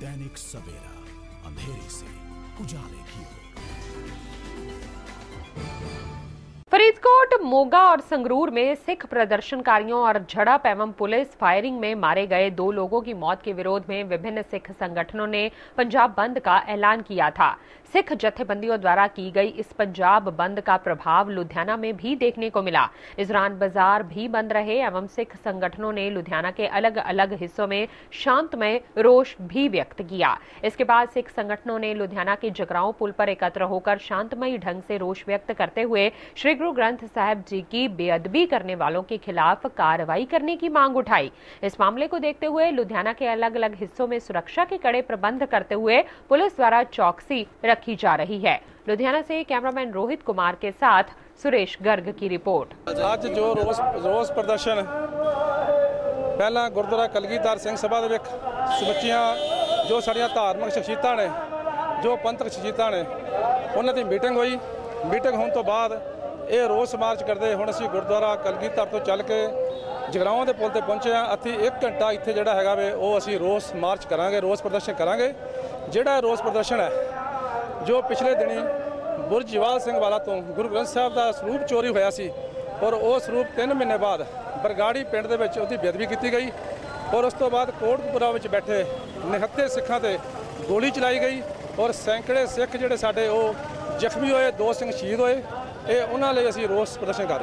दैनिक सवेरा, अंधेरे से उजाले की फरीदकोट, मोगा और संगरूर में सिख प्रदर्शनकारियों और झड़प एवं पुलिस फायरिंग में मारे गए दो लोगों की मौत के विरोध में विभिन्न सिख संगठनों ने पंजाब बंद का ऐलान किया था। सिख जथेबंदियों द्वारा की गई इस पंजाब बंद का प्रभाव लुधियाना में भी देखने को मिला। इजरान बाज़ार भी बंद रहे एवं सिख संगठनों ने लुधियाना के अलग अलग हिस्सों में शांतमय रोष भी व्यक्त किया। इसके बाद सिख संगठनों ने लुधियाना के जगराओं पुल पर एकत्र होकर शांतमय ढंग से रोष व्यक्त करते हुए श्री गुरु ग्रंथ साहिब जी की बेअदबी करने वालों के खिलाफ कार्रवाई करने की मांग उठाई। इस मामले को देखते हुए लुधियाना के अलग अलग हिस्सों में सुरक्षा के कड़े प्रबंध करते हुए पुलिस द्वारा चौकसी रखी जा रही है लुधियाना से कैमरामैन रोहित कुमार के साथ सुरेश गर्ग की रिपोर्ट ਅੱਜ ਜੋ ਰੋਸ ਰੋਸ ਪ੍ਰਦਰਸ਼ਨ ਪਹਿਲਾਂ ਗੁਰਦੁਆਰਾ ਕਲਗੀਧਰ ਸਿੰਘ ਸਭਾ ਦੇ ਵਿੱਚ ਸਮੁੱਚੀਆਂ ਜੋ ਸਾਡੀਆਂ ਧਾਰਮਿਕ ਸ਼ਖਸੀਅਤਾਂ ਨੇ ਜੋ ਪੰਥਕ ਸ਼ਖਸੀਅਤਾਂ ਨੇ ਉਹਨਾਂ ਦੀ ਮੀਟਿੰਗ ਹੋਈ ਮੀਟਿੰਗ ਹੋਣ ਤੋਂ ਬਾਅਦ ਇਹ ਰੋਸ ਮਾਰਚ ਕਰਦੇ ਹੁਣ ਅਸੀਂ ਗੁਰਦੁਆਰਾ ਕਲਗੀਧਰ ਤੋਂ ਚੱਲ ਕੇ ਜਗਰਾਵਾਂ ਦੇ ਪੁਲ ਤੇ ਪਹੁੰਚੇ ਆ ਅਸੀਂ 1 ਘੰਟਾ ਇੱਥੇ ਜਿਹੜਾ ਹੈਗਾ ਵੇ ਉਹ ਅਸੀਂ ਰੋਸ ਮਾਰਚ ਕਰਾਂਗੇ ਰੋਸ ਪ੍ਰਦਰਸ਼ਨ ਕਰਾਂਗੇ ਜਿਹੜਾ ਇਹ ਰੋਸ ਪ੍ਰਦਰਸ਼ਨ ਹੈ ਜੋ ਪਿਛਲੇ ਦਿਨੀ ਬੁਰਜ ਸਿੰਘ ਵਾਲਾ ਤੋਂ ਗੁਰੂ ਗ੍ਰੰਥ ਸਾਹਿਬ ਦਾ ਸਰੂਪ ਚੋਰੀ ਹੋਇਆ ਸੀ ਔਰ ਉਹ ਸਰੂਪ 3 ਮਹੀਨੇ ਬਾਅਦ ਬਰਗਾੜੀ ਪਿੰਡ ਦੇ ਵਿੱਚ ਉਹਦੀ ਬੇਅਦਬੀ ਕੀਤੀ ਗਈ ਔਰ ਉਸ ਤੋਂ ਬਾਅਦ ਕੋਟਪੁਰਾ ਵਿੱਚ ਬੈਠੇ ਨਿਹੱਥੇ ਸਿੱਖਾਂ ਤੇ ਗੋਲੀ ਚਲਾਈ ਗਈ ਔਰ ਸੈਂਕੜੇ ਸਿੱਖ ਜਿਹੜੇ ਸਾਡੇ ਉਹ ਜ਼ਖਮੀ ਹੋਏ, ਦੋ ਸਿੰਘ ਸ਼ਹੀਦ ਹੋਏ, ਇਹ ਉਹਨਾਂ ਲਈ ਅਸੀਂ ਰੋਸ ਪ੍ਰਦਰਸ਼ਨ ਕਰ ਰਹੇ